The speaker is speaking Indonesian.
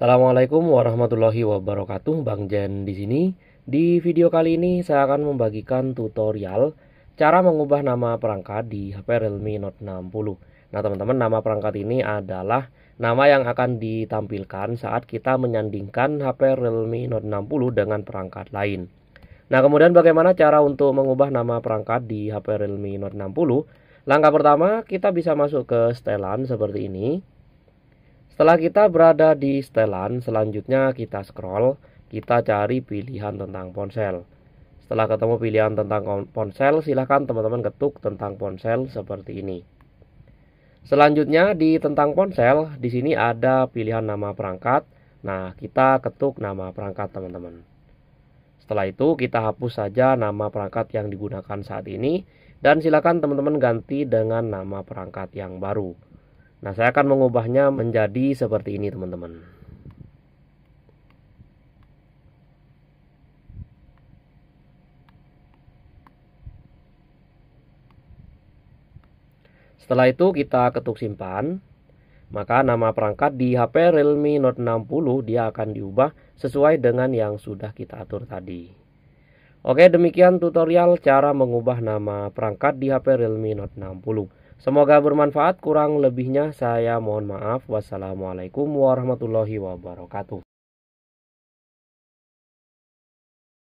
Assalamualaikum warahmatullahi wabarakatuh, Bang Jen di sini. Di video kali ini saya akan membagikan tutorial cara mengubah nama perangkat di HP Realme Note 60. Nah, teman-teman, nama perangkat ini adalah nama yang akan ditampilkan saat kita menyandingkan HP Realme Note 60 dengan perangkat lain. Nah, kemudian bagaimana cara untuk mengubah nama perangkat di HP Realme Note 60? Langkah pertama, kita bisa masuk ke setelan seperti ini. Setelah kita berada di setelan, selanjutnya kita scroll, kita cari pilihan tentang ponsel. Setelah ketemu pilihan tentang ponsel, silahkan teman-teman ketuk tentang ponsel seperti ini. Selanjutnya di tentang ponsel, di sini ada pilihan nama perangkat. Nah, kita ketuk nama perangkat teman-teman. Setelah itu kita hapus saja nama perangkat yang digunakan saat ini dan silakan teman-teman ganti dengan nama perangkat yang baru. Nah, saya akan mengubahnya menjadi seperti ini, teman-teman. Setelah itu kita ketuk simpan, maka nama perangkat di HP Realme Note 60 dia akan diubah sesuai dengan yang sudah kita atur tadi. Oke, demikian tutorial cara mengubah nama perangkat di HP Realme Note 60. Semoga bermanfaat, kurang lebihnya saya mohon maaf. Wassalamualaikum warahmatullahi wabarakatuh.